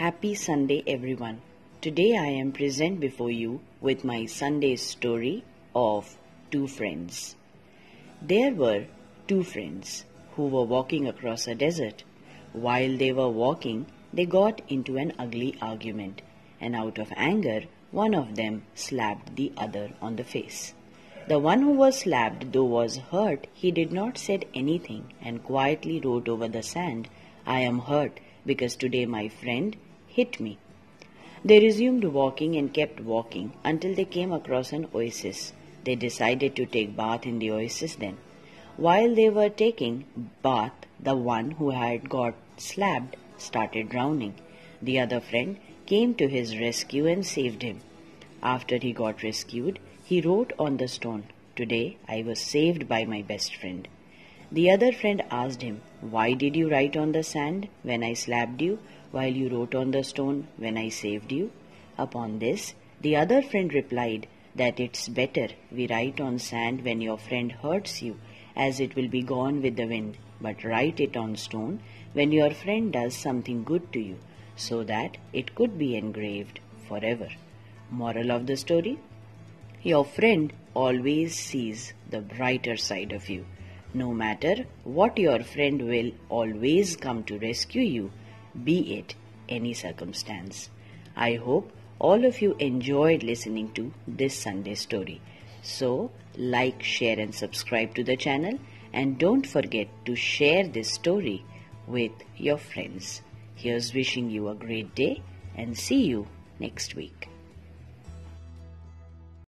Happy Sunday, everyone. Today I am present before you with my Sunday story of two friends. There were two friends who were walking across a desert. While they were walking, they got into an ugly argument, and out of anger, one of them slapped the other on the face. The one who was slapped, though was hurt, he did not say anything and quietly wrote over the sand, I am hurt because today my friend hit me. They resumed walking and kept walking until they came across an oasis. They decided to take bath in the oasis then. While they were taking bath, the one who had got slapped started drowning. The other friend came to his rescue and saved him. After he got rescued, he wrote on the stone, Today I was saved by my best friend. The other friend asked him, Why did you write on the sand when I slapped you, while you wrote on the stone when I saved you? Upon this, the other friend replied, That it's better we write on sand when your friend hurts you, as it will be gone with the wind, but write it on stone when your friend does something good to you, so that it could be engraved forever. Moral of the story your friend always sees the brighter side of you. No matter what your friend will always come to rescue you, be it any circumstance. I hope all of you enjoyed listening to this Sunday story. So, like, share, and subscribe to the channel, and don't forget to share this story with your friends. Here's wishing you a great day and see you next week.